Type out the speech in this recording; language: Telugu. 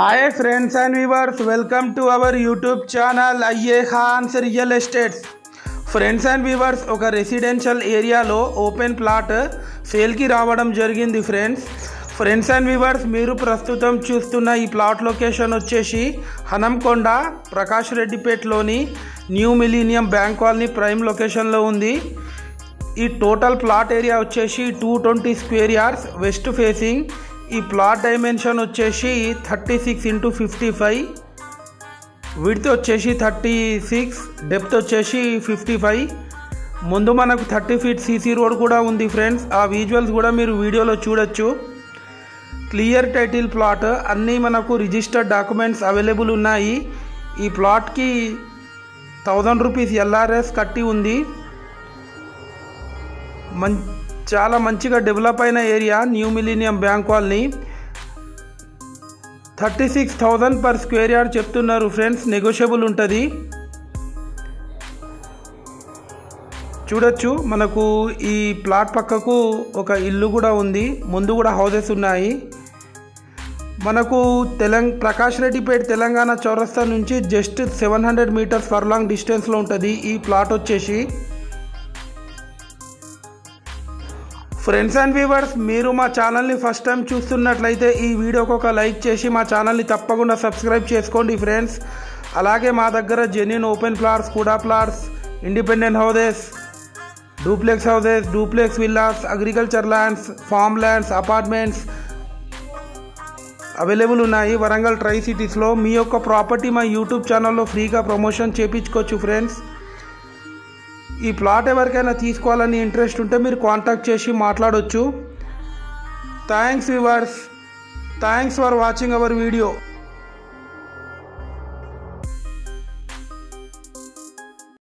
Hi friends and viewers welcome to our YouTube channel అయ్యే ఖాన్స్ real estates friends and viewers ఒక రెసిడెన్షియల్ ఏరియాలో ఓపెన్ ప్లాట్ సేల్కి రావడం జరిగింది ఫ్రెండ్స్ ఫ్రెండ్స్ అండ్ వ్యూవర్స్ మీరు ప్రస్తుతం చూస్తున్న ఈ ప్లాట్ లొకేషన్ వచ్చేసి Hanamkonda Prakash రెడ్డిపేట్లోని new millennium bank colony prime లొకేషన్లో ఉంది. ఈ టోటల్ ప్లాట్ ఏరియా వచ్చేసి two twenty square yards west facing ఈ ప్లాట్ డైమెన్షన్ వచ్చేసి thirty six into fifty five. Width వచ్చేసి థర్టీ సిక్స్ డెప్త్ వచ్చేసి ఫిఫ్టీ ఫైవ్. ముందు మనకు థర్టీ ఫీట్ సీసీ రోడ్ కూడా ఉంది ఫ్రెండ్స్. ఆ విజువల్స్ కూడా మీరు వీడియోలో చూడొచ్చు. క్లియర్ టైటిల్ ప్లాట్ అన్నీ మనకు రిజిస్టర్డ్ డాక్యుమెంట్స్ అవైలబుల్ ఉన్నాయి. ఈ ప్లాట్కి థౌజండ్ రూపీస్ ఎల్ఆర్ఎస్ కట్టి ఉంది. మం చాలా మంచిగా డెవలప్ అయిన area new millennium bank colony thirty six thousand per square yard చెప్తున్నారు ఫ్రెండ్స్ నెగోషియబుల్ ఉంటుంది. చూడొచ్చు మనకు ఈ ప్లాట్ పక్కకు ఒక ఇల్లు కూడా ఉంది ముందు కూడా హౌసెస్ ఉన్నాయి. మనకు తెలంగ ప్రకాష్ రెడ్డిపేట తెలంగాణ చౌరస్తా నుంచి just seven hundred meters far long డిస్టెన్స్లో ఉంటుంది ఈ ప్లాట్ వచ్చేసి. ఫ్రెండ్స్ అండ్ వ్యూవర్స్ మీరు మా ఛానల్ని ఫస్ట్ టైం చూస్తున్నట్లయితే ఈ వీడియోకి ఒక లైక్ చేసి మా ఛానల్ని తప్పకుండా సబ్స్క్రైబ్ చేసుకోండి ఫ్రెండ్స్ అలాగే మా దగ్గర జెన్యున్ ఓపెన్ ఫ్లాట్స్ కూడా flats independent houses duplex houses duplex villas agriculture lands farm lands apartments available ఉన్నాయి. వరంగల్ ట్రై సిటీస్లో మీ యొక్క ప్రాపర్టీ మా యూట్యూబ్ ఛానల్లో ఫ్రీగా ప్రమోషన్ చేయించుకోవచ్చు ఫ్రెండ్స్ ఈ ప్లాట్ ఎవరికైనా తీసుకోవాలని ఇంట్రెస్ట్ ఉంటే మీరు కాంటాక్ట్ చేసి మాట్లాడవచ్చు thanks viewers thanks for watching our video